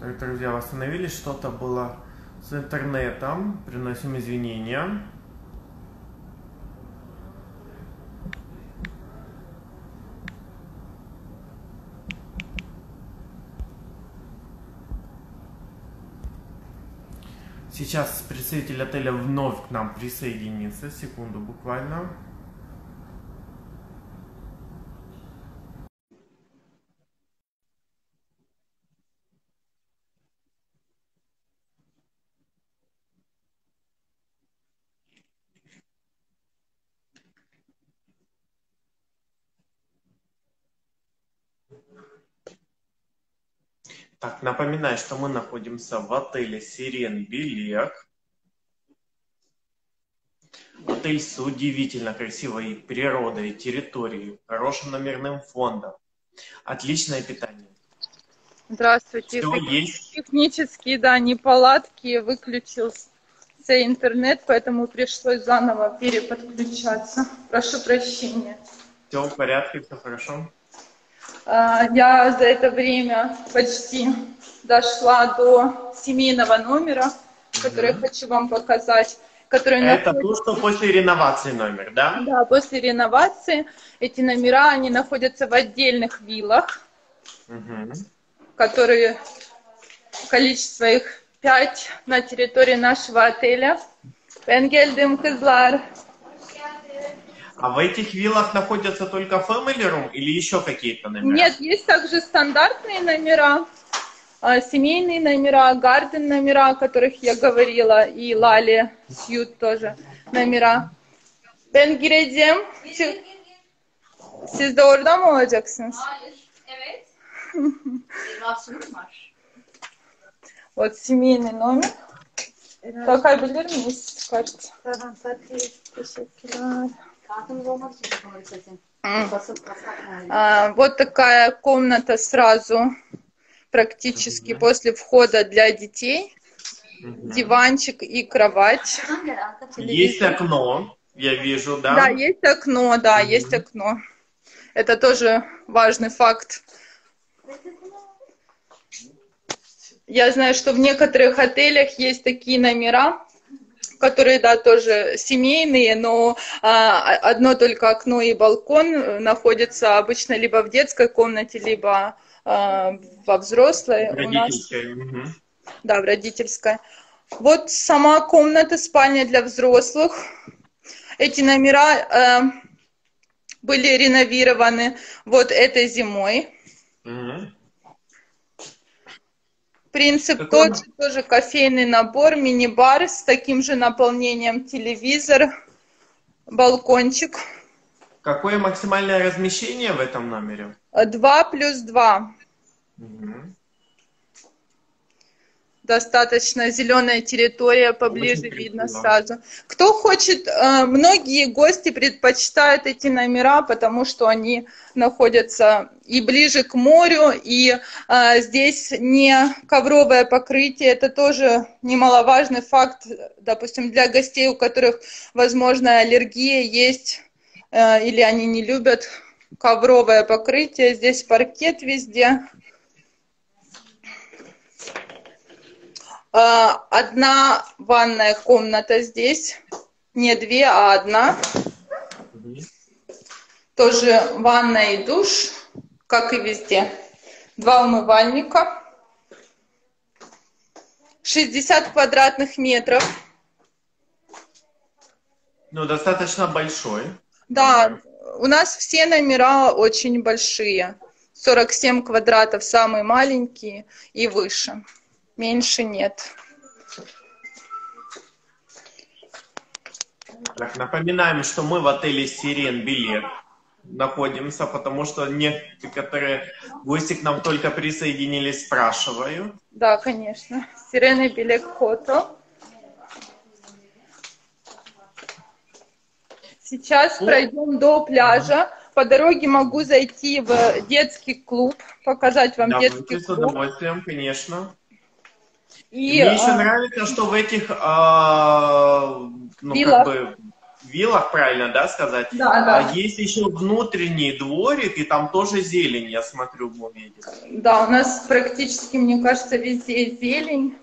Так, друзья, восстановились, что-то было с интернетом, приносим извинения. Сейчас представитель отеля вновь к нам присоединится. Секунду буквально. Так, напоминаю, что мы находимся в отеле Сирен Белек. Отель с удивительно красивой природой, территорией, хорошим номерным фондом, отличное питание. Здравствуйте. Все есть. Технические, да, неполадки, выключился интернет, поэтому пришлось заново переподключаться. Прошу прощения. Все в порядке, все хорошо. А, я за это время почти дошла до семейного номера, который mm-hmm. хочу вам показать. Который это находится... то, что после реновации номер, да? Да, после реновации эти номера, они находятся в отдельных виллах, mm-hmm. которые, количество их пять на территории нашего отеля. Пенгельдем Кызлар. А в этих виллах находятся только family room или еще какие-то номера? Нет, есть также стандартные номера, а, семейные номера, гарден номера, о которых я говорила, и Лали Сьют тоже номера. Ben gireceğim. Siz de orada mı olacaksınız? Hayır, evet. Rahatsızlığım var. Вот семейный номер. Bakabilir miyiz? Kart. Tamam, teşekkürler. А, вот такая комната сразу, практически после входа для детей. Диванчик и кровать. Есть окно, я вижу, да? Да, есть окно, да, есть окно. Это тоже важный факт. Я знаю, что в некоторых отелях есть такие номера, которые, да, тоже семейные, но а, одно только окно и балкон находятся обычно либо в детской комнате, либо а, во взрослой. В родительской. У нас... Да, в родительской. Вот сама комната, спальня для взрослых. Эти номера э, были реновированы вот этой зимой. Угу. Принцип Какой? тот же, тоже кофейный набор, мини-бар с таким же наполнением, телевизор, балкончик. Какое максимальное размещение в этом номере? Два плюс два. Угу достаточно зеленая территория, поближе Очень видно сразу. Кто хочет, э, многие гости предпочитают эти номера, потому что они находятся и ближе к морю, и э, здесь не ковровое покрытие, это тоже немаловажный факт, допустим, для гостей, у которых, возможно, аллергия есть, э, или они не любят ковровое покрытие, здесь паркет везде, одна ванная комната здесь, не две, а одна. Тоже ванная и душ, как и везде. Два умывальника. 60 квадратных метров. Ну, достаточно большой. Да, у нас все номера очень большие. 47 квадратов самые маленькие и выше меньше нет. Так, напоминаем, что мы в отеле «Сирен Билет» находимся, потому что некоторые гости к нам только присоединились, спрашивают. Да, конечно. «Сирена Билет Хото». Сейчас ну, пройдем до пляжа. По дороге могу зайти в детский клуб, показать вам да, детский клуб. с удовольствием, конечно. И, Мне еще а... нравится, что в этих а, ну, виллах. как бы виллах, правильно, да, сказать? Да, да. А есть еще внутренний дворик, и там тоже зелень, я смотрю, в Мумеде. Да, у нас практически, мне кажется, везде зелень.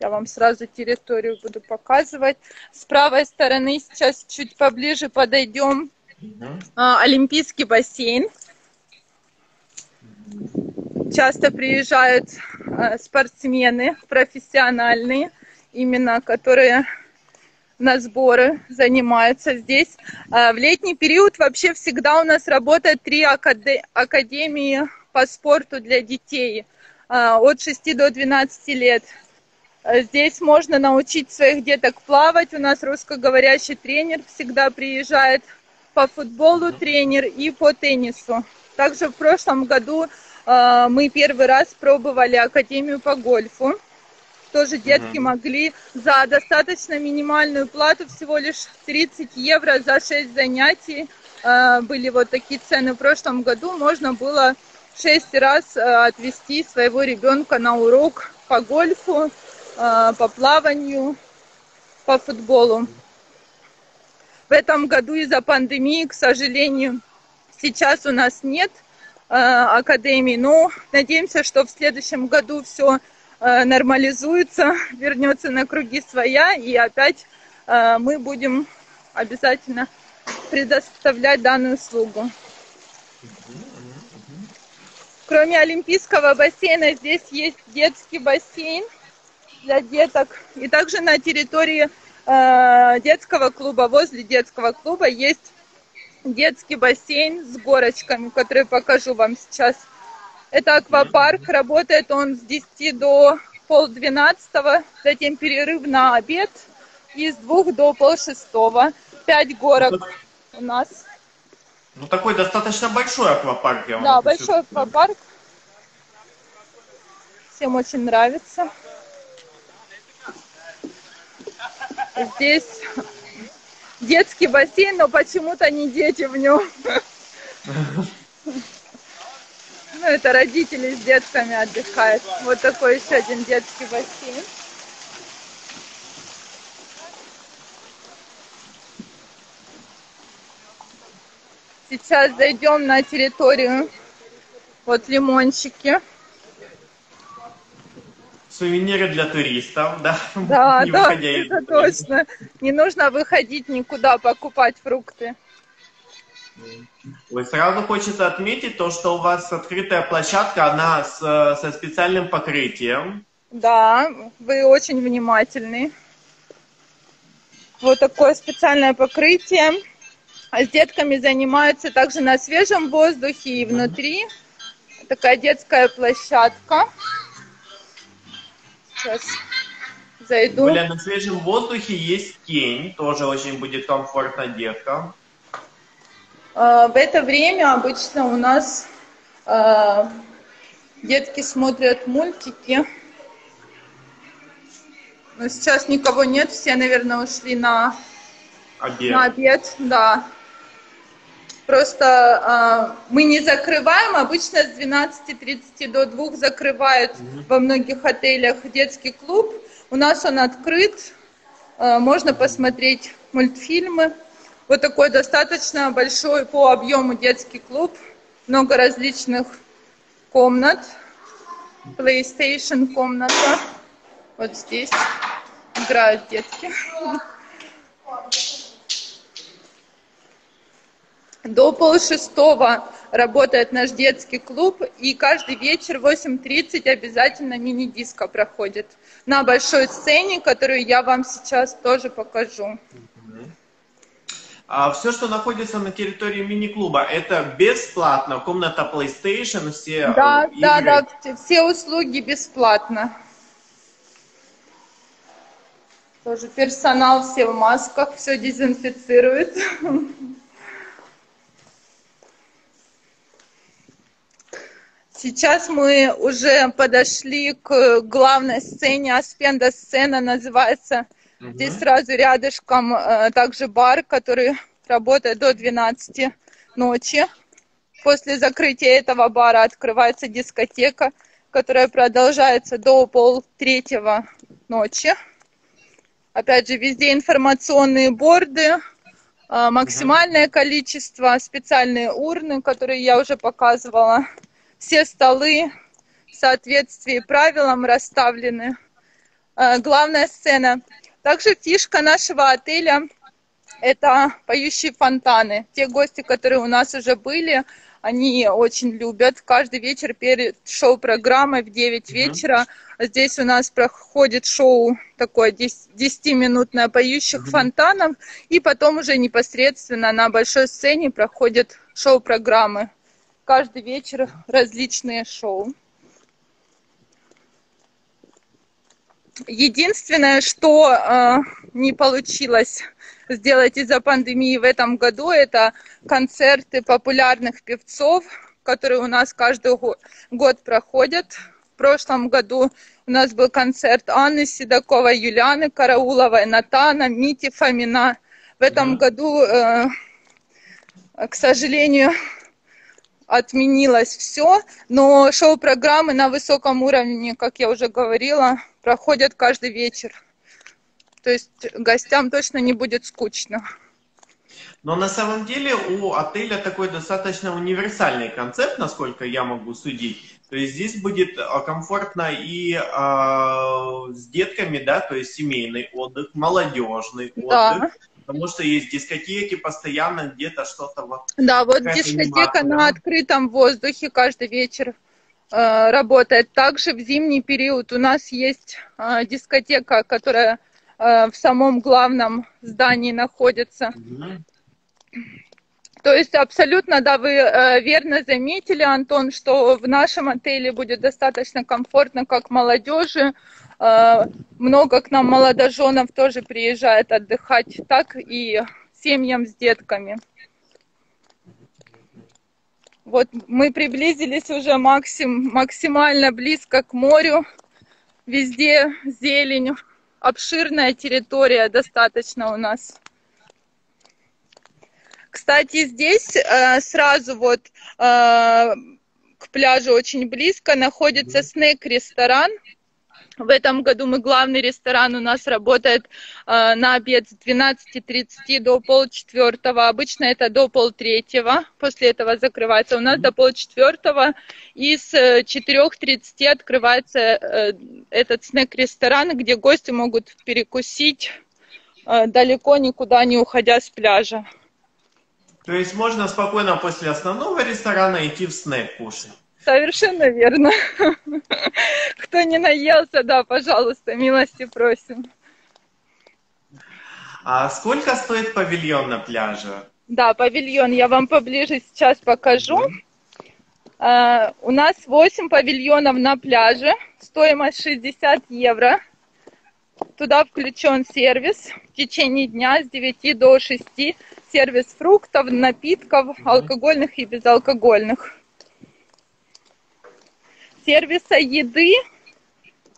Я вам сразу территорию буду показывать. С правой стороны сейчас чуть поближе подойдем. А, Олимпийский бассейн. Часто приезжают а, спортсмены профессиональные, именно которые на сборы занимаются здесь. А, В летний период вообще всегда у нас работает три акаде- академии по спорту для детей а, от 6 до 12 лет. Здесь можно научить своих деток плавать. У нас русскоговорящий тренер всегда приезжает по футболу тренер и по теннису. Также в прошлом году э, мы первый раз пробовали академию по гольфу. Тоже детки могли за достаточно минимальную плату, всего лишь 30 евро за 6 занятий. э, были вот такие цены в прошлом году. Можно было 6 раз э, отвезти своего ребенка на урок по гольфу, по плаванию, по футболу. В этом году из-за пандемии, к сожалению, сейчас у нас нет э, академии, но надеемся, что в следующем году все нормализуется, вернется на круги своя, и опять э, мы будем обязательно предоставлять данную услугу. Кроме олимпийского бассейна, здесь есть детский бассейн для деток. И также на территории э, детского клуба, возле детского клуба есть детский бассейн с горочками, который покажу вам сейчас. Это аквапарк, работает он с 10 до полдвенадцатого, затем перерыв на обед и с двух до полшестого. Пять горок у нас. Ну, такой достаточно большой аквапарк, я Да, большой аквапарк. Всем очень нравится. Здесь детский бассейн, но почему-то не дети в нем. Ну, это родители с детками отдыхают. Вот такой еще один детский бассейн. Сейчас зайдем на территорию. Вот лимончики. Сувениры для туристов, да? Да, Не да, из это дома. точно. Не нужно выходить никуда покупать фрукты. Ой, сразу хочется отметить то, что у вас открытая площадка, она с, со специальным покрытием. Да, вы очень внимательны. Вот такое специальное покрытие. А с детками занимаются также на свежем воздухе и внутри. Такая детская площадка. Сейчас зайду. Более на свежем воздухе есть тень, тоже очень будет комфортно деткам. А, В это время обычно у нас а, детки смотрят мультики. Но сейчас никого нет, все, наверное, ушли на, Обед. на обед, да. Просто а, мы не закрываем, обычно с 12.30 до 2 закрывают во многих отелях детский клуб. У нас он открыт, а, можно посмотреть мультфильмы. Вот такой достаточно большой по объему детский клуб, много различных комнат, PlayStation комната, вот здесь играют детки. До полшестого работает наш детский клуб, и каждый вечер в 8.30 обязательно мини-диско проходит на большой сцене, которую я вам сейчас тоже покажу. А все, что находится на территории мини-клуба, это бесплатно. Комната PlayStation, все Да, э, да, игры. да, все услуги бесплатно. Тоже персонал все в масках, все дезинфицирует. Сейчас мы уже подошли к главной сцене, Аспенда сцена называется. Здесь сразу рядышком э, также бар, который работает до 12 ночи. После закрытия этого бара открывается дискотека, которая продолжается до пол третьего ночи. Опять же, везде информационные борды, а, максимальное количество, специальные урны, которые я уже показывала. Все столы в соответствии правилам расставлены. А, главная сцена. Также фишка нашего отеля – это поющие фонтаны. Те гости, которые у нас уже были, они очень любят. Каждый вечер перед шоу-программой в 9 вечера здесь у нас проходит шоу такое 10-минутное поющих фонтанов. И потом уже непосредственно на большой сцене проходят шоу-программы. Каждый вечер различные шоу. Единственное, что э, не получилось сделать из-за пандемии в этом году, это концерты популярных певцов, которые у нас каждый год проходят. В прошлом году у нас был концерт Анны Седоковой, Юлианы Карауловой, Натана, Мити Фомина. В этом году, э, к сожалению, отменилось все, но шоу-программы на высоком уровне, как я уже говорила, проходят каждый вечер. То есть гостям точно не будет скучно. Но на самом деле у отеля такой достаточно универсальный концепт, насколько я могу судить. То есть здесь будет а, комфортно и э, с детками, да, то есть семейный отдых, молодежный да. Потому что есть дискотеки постоянно где-то что-то вот. Да, вот дискотека анимация, на да? открытом воздухе каждый вечер э, работает. Также в зимний период у нас есть э, дискотека, которая Э, в самом главном здании находится. То есть абсолютно, да, вы э, верно заметили, Антон, что в нашем отеле будет достаточно комфортно как молодежи. Э, много к нам молодоженов тоже приезжает отдыхать, так и семьям с детками. Вот мы приблизились уже максим, максимально близко к морю. Везде зелень, обширная территория достаточно у нас. Кстати, здесь э, сразу вот э, к пляжу очень близко находится снэк-ресторан. В этом году мы главный ресторан у нас работает э, на обед с 12.30 до полчетвертого. Обычно это до полтретьего. После этого закрывается. У нас до полчетвертого. И с 4.30 открывается э, этот снэк-ресторан, где гости могут перекусить э, далеко никуда не уходя с пляжа. То есть можно спокойно после основного ресторана идти в снэк кушать? Совершенно верно. Кто не наелся, да, пожалуйста, милости просим. А сколько стоит павильон на пляже? Да, павильон я вам поближе сейчас покажу. Uh, у нас 8 павильонов на пляже, стоимость 60 евро. Туда включен сервис в течение дня с 9 до 6. Сервис фруктов, напитков, алкогольных и безалкогольных сервиса еды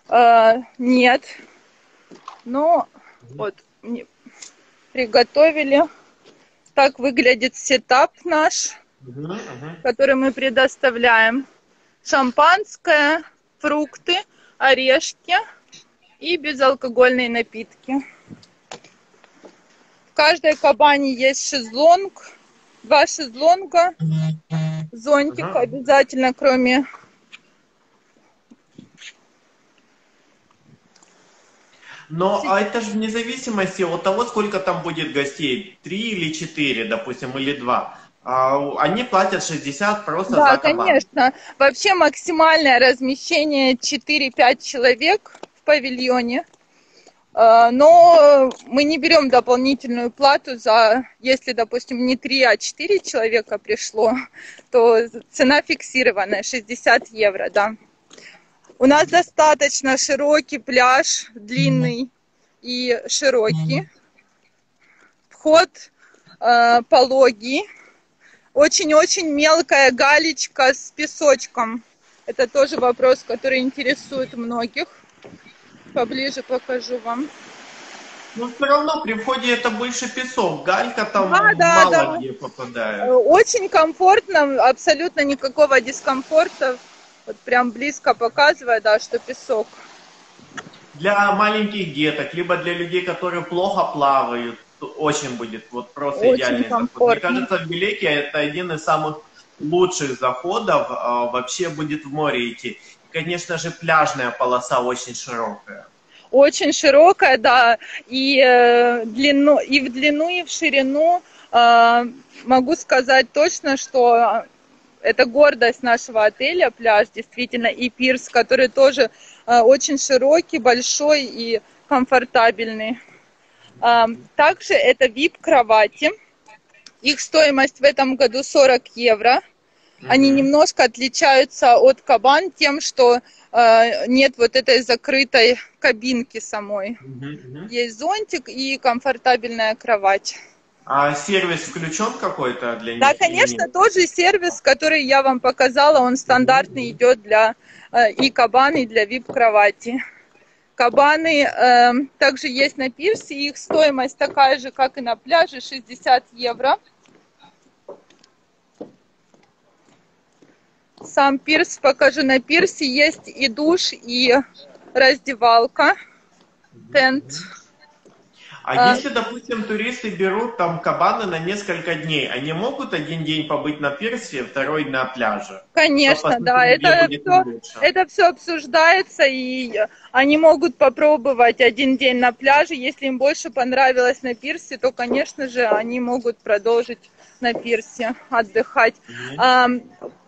э, нет. Но вот мне приготовили. Так выглядит сетап наш, который мы предоставляем. Шампанское, фрукты, орешки и безалкогольные напитки. В каждой кабане есть шезлонг, два шезлонга, зонтик обязательно, кроме Но а это же вне зависимости от того, сколько там будет гостей. Три или четыре, допустим, или два. А, они платят 60 просто да, за кабан. конечно. Вообще максимальное размещение 4-5 человек в павильоне. А, но мы не берем дополнительную плату за, если, допустим, не 3, а 4 человека пришло, то цена фиксированная, 60 евро, да. У нас достаточно широкий пляж, длинный и широкий. Вход э, пологий. Очень-очень мелкая галечка с песочком. Это тоже вопрос, который интересует многих. Поближе покажу вам. Но все равно при входе это больше песок. Галька там да, да, мало да. где попадает. Очень комфортно, абсолютно никакого дискомфорта. Вот прям близко показывая, да, что песок. для маленьких деток, либо для людей, которые плохо плавают, очень будет вот просто Очень идеальный заход. Мне кажется, в Белеке это один из самых лучших заходов а, вообще будет в море идти. И, конечно же, пляжная полоса очень широкая. Очень широкая, да, и, э, длину, и в длину, и в ширину. Э, могу сказать точно, что это гордость нашего отеля, пляж, действительно, и пирс, который тоже э, очень широкий, большой и комфортабельный. Э, также это VIP-кровати. Их стоимость в этом году 40 евро. Они немножко отличаются от кабан тем, что э, нет вот этой закрытой кабинки самой. Есть зонтик и комфортабельная кровать. А сервис включен какой-то для них? Да, конечно, тот же сервис, который я вам показала, он стандартный идет для э, и кабан, и для VIP-кровати. Кабаны э, также есть на пирсе, их стоимость такая же, как и на пляже, 60 евро. Сам пирс покажу. На пирсе есть и душ, и раздевалка, тент. А А. если, допустим, туристы берут там кабаны на несколько дней, они могут один день побыть на пирсе, второй на пляже? Конечно, да, это все, это все обсуждается, и они могут попробовать один день на пляже. Если им больше понравилось на пирсе, то, конечно же, они могут продолжить на пирсе отдыхать. Мгм. Ам,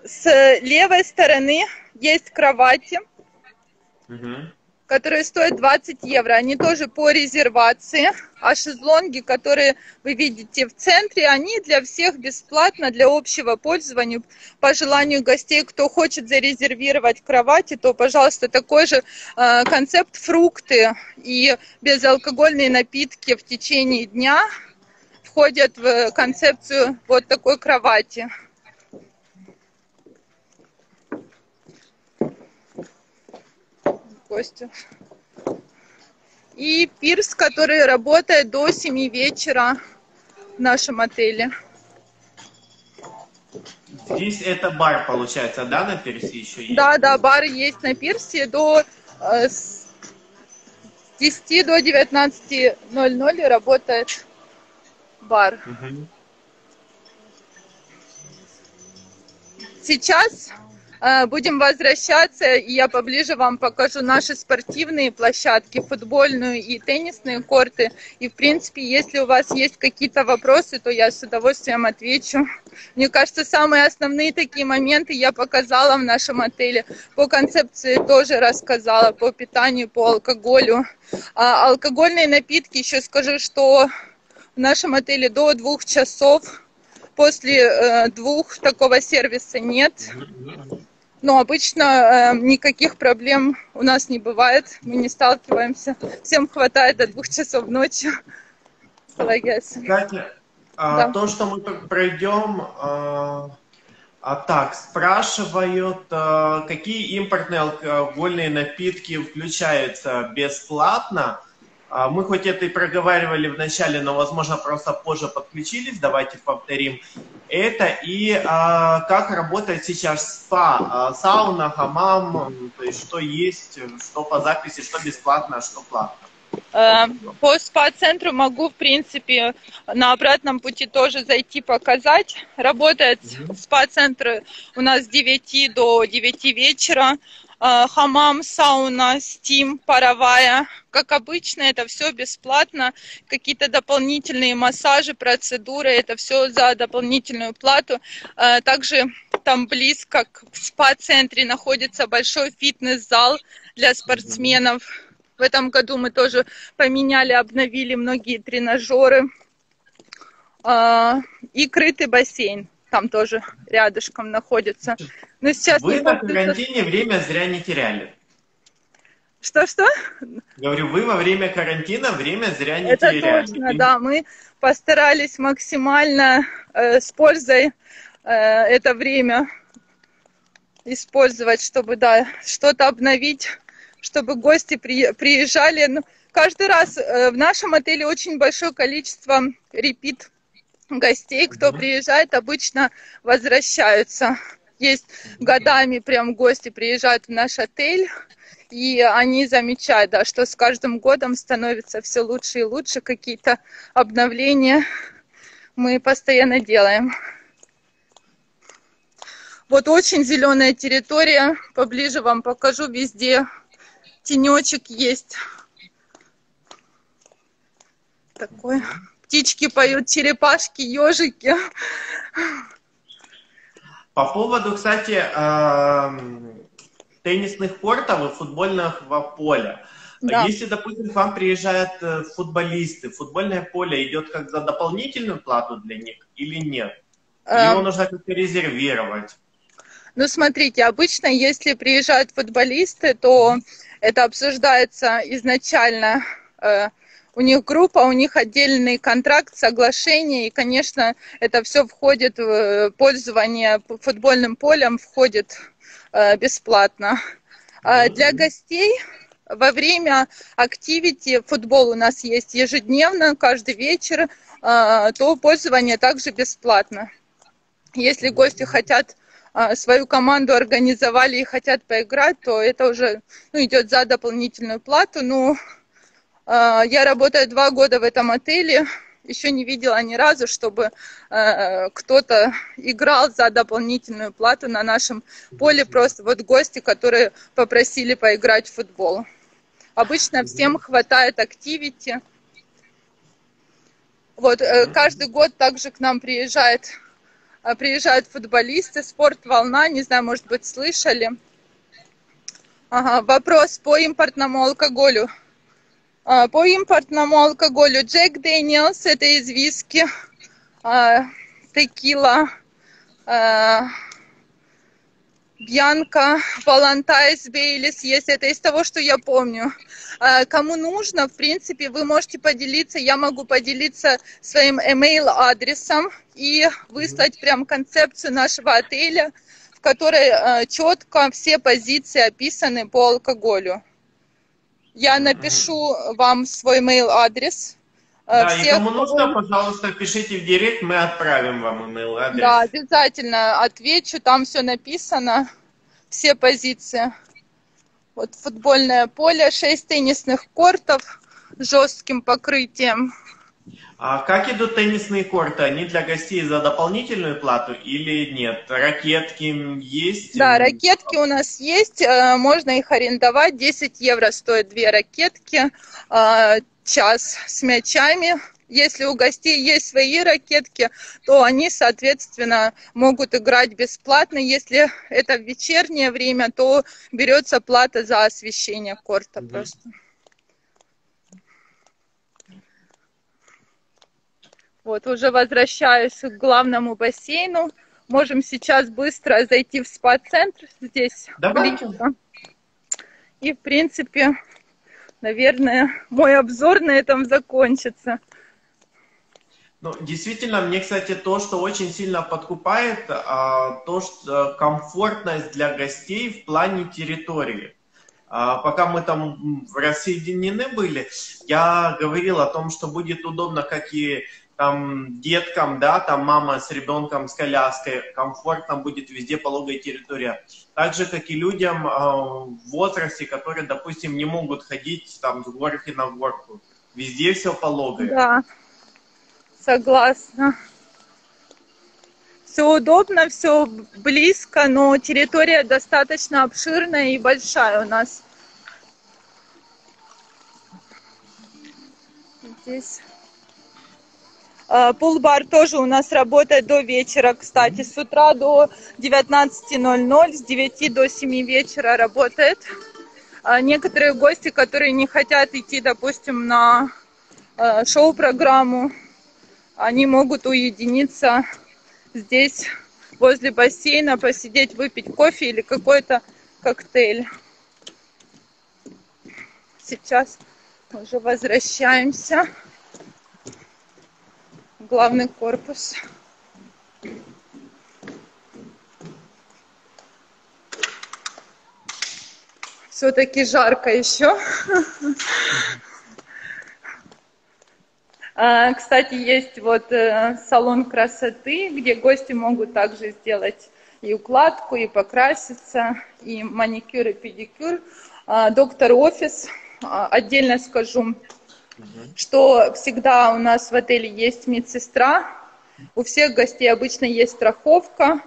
С левой стороны есть кровати, Мгм. Которые стоят 20 евро. Они тоже по резервации. А шезлонги, которые вы видите в центре, они для всех бесплатно, для общего пользования. По желанию гостей, кто хочет зарезервировать кровати, то, пожалуйста, такой же э, концепт фрукты и безалкогольные напитки в течение дня входят в концепцию вот такой кровати. Костя. И пирс, который работает до 7 вечера в нашем отеле. Здесь это бар, получается, да, на пирсе еще есть? Да, да, бары есть на пирсе до э, с 10 до 19.00 работает бар. Мгм. Сейчас будем возвращаться, и я поближе вам покажу наши спортивные площадки, футбольную и теннисные корты. И, в принципе, если у вас есть какие-то вопросы, то я с удовольствием отвечу. Мне кажется, самые основные такие моменты я показала в нашем отеле. По концепции тоже рассказала, по питанию, по алкоголю. А алкогольные напитки, еще скажу, что в нашем отеле до двух часов После э, двух такого сервиса нет. Но обычно э, никаких проблем у нас не бывает. Мы не сталкиваемся. Всем хватает до двух часов ночи. Кстати, а, Да. то, что мы пройдем, а, а так, спрашивают, а, какие импортные алкогольные напитки включаются бесплатно. А, Мы хоть это и проговаривали в начале, но, возможно, просто позже подключились. Давайте повторим это. И а, как работает сейчас спа, А, сауна, хамам, то есть что есть, что по записи, что бесплатно, а что платно. Э, По спа-центру могу, в принципе, на обратном пути тоже зайти показать. Работает спа-центр у нас с 9 до 9 вечера. Э, Хамам, сауна, стим, паровая. Как обычно, это все бесплатно. Какие-то дополнительные массажи, процедуры, это все за дополнительную плату. Э, Также там близко к спа-центре находится большой фитнес-зал для спортсменов. В этом году мы тоже поменяли, обновили многие тренажеры. А, И крытый бассейн там тоже рядышком находится. Но сейчас Вы на карантине время зря не теряли. Что-что? Говорю, вы во время карантина время зря не Это теряли. точно, да. Мы постарались максимально э, с пользой э, это время использовать, чтобы, да, что-то обновить, чтобы гости при- приезжали. Ну, каждый раз э, в нашем отеле очень большое количество репит гостей, кто Мгм. приезжает, обычно возвращаются. Есть годами прям гости приезжают в наш отель И они замечают, да, что с каждым годом становится все лучше и лучше, какие-то обновления мы постоянно делаем. Вот очень зеленая территория, поближе вам покажу, везде тенечек есть. Такой. Птички поют, черепашки, ежики. По поводу, кстати, эм, теннисных кортов и футбольного поля. Да. Если, допустим, к вам приезжают э, футболисты, футбольное поле идет как за дополнительную плату для них или нет? Его эм... нужно как-то резервировать? Ну, смотрите, обычно, если приезжают футболисты, то это обсуждается изначально. Э, у них группа, у них отдельный контракт, соглашение, и, конечно, это все входит в э, пользование футбольным полем, входит э, бесплатно. А для гостей во время активити, футбол у нас есть ежедневно, каждый вечер, то пользование также бесплатно. Если гости хотят а, свою команду организовали и хотят поиграть, то это уже ну, идет за дополнительную плату. Ну, я работаю два года в этом отеле, еще не видела ни разу, чтобы э, кто-то играл за дополнительную плату на нашем поле. Просто вот гости, которые попросили поиграть в футбол. Обычно всем хватает активити. Вот э, каждый год также к нам приезжает а, приезжают футболисты, спорт волна, не знаю, может быть, слышали. Ага, вопрос по импортному алкоголю. А, по импортному алкоголю Джек Дэниелс, это из виски, а, текила, Бьянка, Валантайс, Бейлис есть. Это из того, что я помню. А, кому нужно, в принципе, вы можете поделиться. Я могу поделиться своим email адресом и выслать прям концепцию нашего отеля, в которой а, четко все позиции описаны по алкоголю. Я напишу вам свой mail адрес Э, да, всех... и кому нужно, пожалуйста, пишите в директ, мы отправим вам email адрес. Да, обязательно отвечу, там все написано, все позиции. Вот футбольное поле, 6 теннисных кортов с жестким покрытием. А как идут теннисные корты? Они для гостей за дополнительную плату или нет? Ракетки есть? Да, ракетки у нас есть, э, можно их арендовать. 10 евро стоят две ракетки. Э, час с мячами. Если у гостей есть свои ракетки, то они, соответственно, могут играть бесплатно. Если это в вечернее время, то берется плата за освещение корта mm просто. Вот, уже возвращаюсь к главному бассейну. Можем сейчас быстро зайти в спа-центр здесь. Давайте. И, в принципе, наверное, мой обзор на этом закончится. Ну, действительно, мне, кстати, то, что очень сильно подкупает, а, то, что комфортность для гостей в плане территории. А, пока мы там рассоединены были, я говорил о том, что будет удобно как и там деткам, да, там мама с ребенком с коляской, комфортно будет везде пологая территория. Так же, как и людям э, в возрасте, которые, допустим, не могут ходить там с горки на горку. Везде все пологое. Да, согласна. Все удобно, все близко, но территория достаточно обширная и большая у нас. Здесь пулбар тоже у нас работает до вечера, кстати, с утра до 19.00, с 9 до 7 вечера работает. А некоторые гости, которые не хотят идти, допустим, на э, шоу-программу, они могут уединиться здесь, возле бассейна, посидеть, выпить кофе или какой-то коктейль. Сейчас уже возвращаемся главный корпус. Все-таки жарко еще. А, кстати, есть вот э, салон красоты, где гости могут также сделать и укладку, и покраситься, и маникюр, и педикюр. а, доктор офис. А, Отдельно скажу, что всегда у нас в отеле есть медсестра, у всех гостей обычно есть страховка.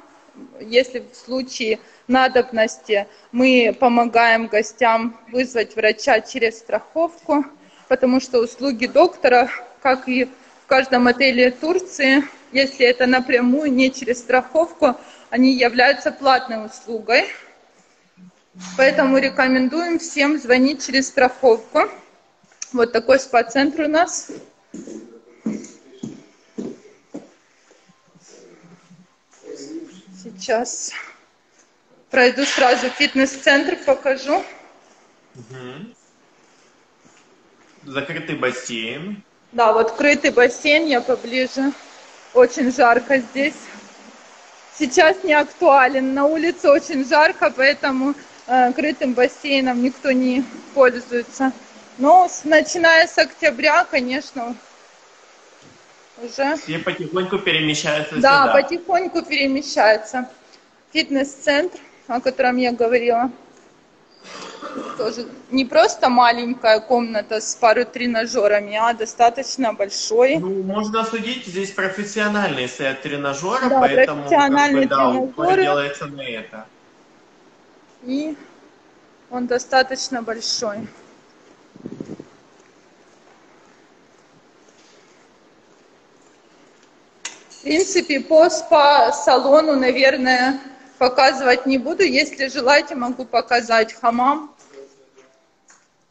Если в случае надобности мы помогаем гостям вызвать врача через страховку, потому что услуги доктора, как и в каждом отеле Турции, если это напрямую, не через страховку, они являются платной услугой. Поэтому рекомендуем всем звонить через страховку. Вот такой спа-центр у нас. Сейчас пройду сразу фитнес-центр, покажу. Закрытый бассейн. Да, вот крытый бассейн, я поближе. Очень жарко здесь. Сейчас не актуален. На улице очень жарко, поэтому э, крытым бассейном никто не пользуется. Но с, начиная с октября, конечно, уже... Все потихоньку перемещаются Да, сюда. потихоньку перемещается. Фитнес-центр, о котором я говорила. Тоже не просто маленькая комната с пару тренажерами, а достаточно большой. Ну, можно судить, здесь профессиональные стоят тренажеры, Да, поэтому профессиональные как бы, да, упор делается на это. И он достаточно большой. В принципе, по спа-салону, наверное, показывать не буду. Если желаете, могу показать хамам,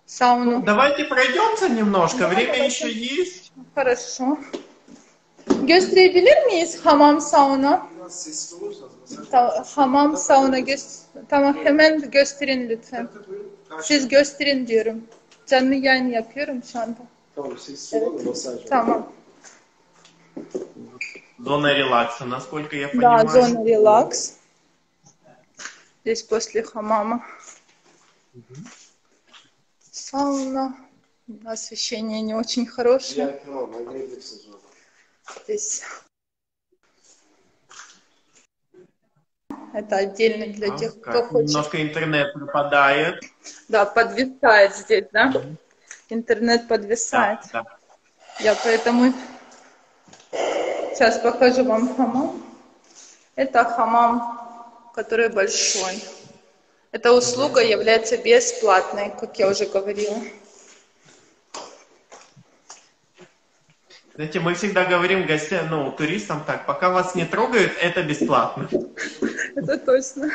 сауну. Давайте пройдемся немножко, время еще есть. Хорошо. Gösterebilir miyiz hamam sauna? Hamam sauna tamam hemen gösterin lütfen. Siz gösterin diyorum. Canlı yayın yapıyorum şu anda. Tamam, siz evet. Tamam. Зона релакса, насколько я Да, понимаю. зона релакс. Здесь после хамама. Сауна. Освещение не очень хорошее. Orada. Здесь. Это отдельно для тех, А, кто как хочет. Немножко интернет пропадает. Да, подвисает здесь, да? Интернет Да, подвисает. да. Я поэтому сейчас покажу вам хамам. Это хамам, который большой. Эта услуга является бесплатной, как я уже говорила. Знаете, мы всегда говорим гостям, ну, туристам так, пока вас не трогают, это бесплатно. Это точно.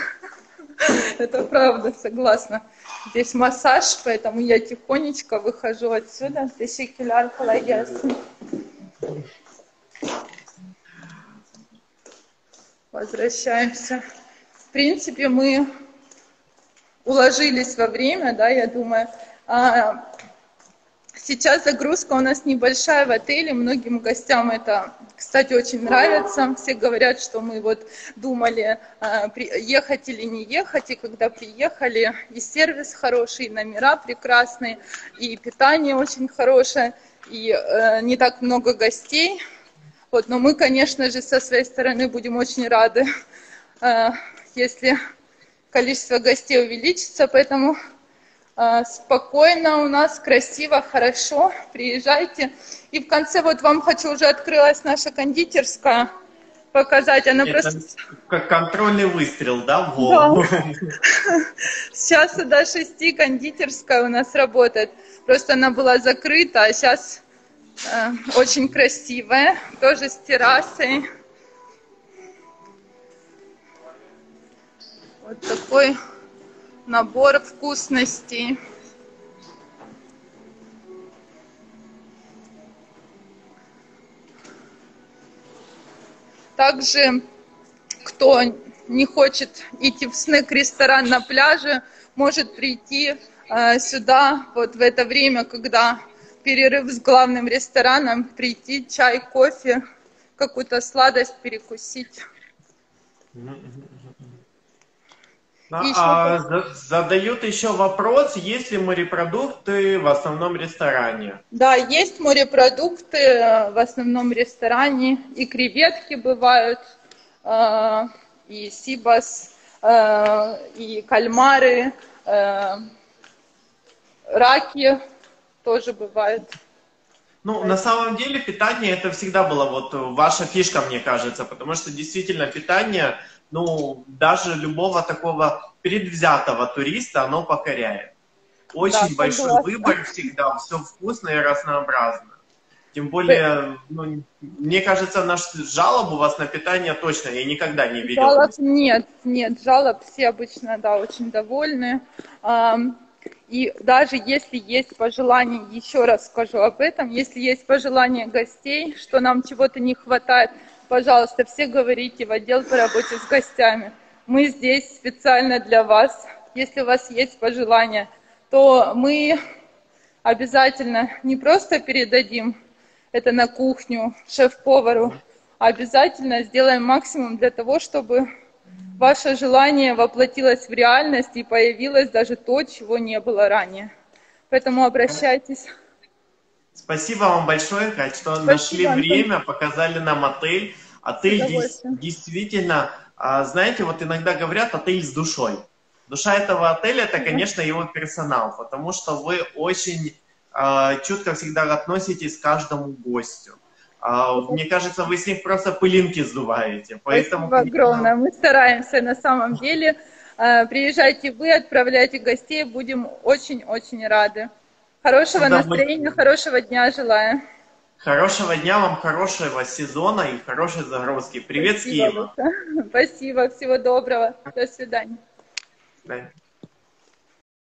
Это правда, согласна. Здесь массаж, поэтому я тихонечко выхожу отсюда. Teşekkürler, kolay gelsin. Возвращаемся. В принципе, мы уложились во время, да, я думаю. А, Сейчас загрузка у нас небольшая в отеле, многим гостям это, кстати, очень нравится. Все говорят, что мы вот думали, а, ехать или не ехать, и когда приехали, и сервис хороший, и номера прекрасные, и питание очень хорошее, и э, не так много гостей. Вот, но мы, конечно же, со своей стороны будем очень рады, э, если количество гостей увеличится, поэтому спокойно у нас, красиво, хорошо. Приезжайте. И в конце вот вам хочу, уже открылась наша кондитерская, показать. Она Это просто как контрольный выстрел, да, в голову? с часа до шести кондитерская у нас работает. Просто она была закрыта, а сейчас э, очень красивая, тоже с террасой. Вот такой набор вкусностей. Также, кто не хочет идти в снэк-ресторан на пляже, может прийти э, сюда вот в это время, когда перерыв с главным рестораном, прийти, чай, кофе, какую-то сладость перекусить. Еще а за- задают еще вопрос, есть ли морепродукты в основном ресторане? Да, есть морепродукты э, в основном ресторане, и креветки бывают, э, и сибас, э, и кальмары, раки тоже бывают. Ну, на самом деле питание это всегда было вот ваша фишка, мне кажется, потому что действительно питание, ну, даже любого такого предвзятого туриста, оно покоряет. Очень Да, большой согласна. выбор всегда, все вкусно и разнообразно. Тем более, ну, мне кажется, наш жалоб у вас на питание точно я никогда не видел. Жалоб нет, нет, жалоб все обычно, да, очень довольны. И даже если есть пожелания, еще раз скажу об этом, если есть пожелания гостей, что нам чего-то не хватает, пожалуйста, все говорите в отдел по работе с гостями. Мы здесь специально для вас. Если у вас есть пожелания, то мы обязательно не просто передадим это на кухню шеф-повару, а обязательно сделаем максимум для того, чтобы ваше желание воплотилось в реальность и появилось даже то, чего не было ранее. Поэтому обращайтесь. Спасибо вам большое, Кать, что нашли Антон. время, показали нам отель. Отель действительно, а, знаете, вот иногда говорят отель с душой. Душа этого отеля это, конечно, его персонал, потому что вы очень а, чутко всегда относитесь к каждому гостю. А, мне кажется, вы с них просто пылинки сдуваете. Поэтому, Спасибо огромное. Мы стараемся на самом деле. Приезжайте вы, отправляйте гостей. Будем очень-очень рады. Хорошего Да, мы- настроения, хорошего дня желаю. Хорошего дня вам, хорошего сезона и хорошей загрузки. Привет Спасибо, Киева. Спасибо, всего доброго. До свидания. Да.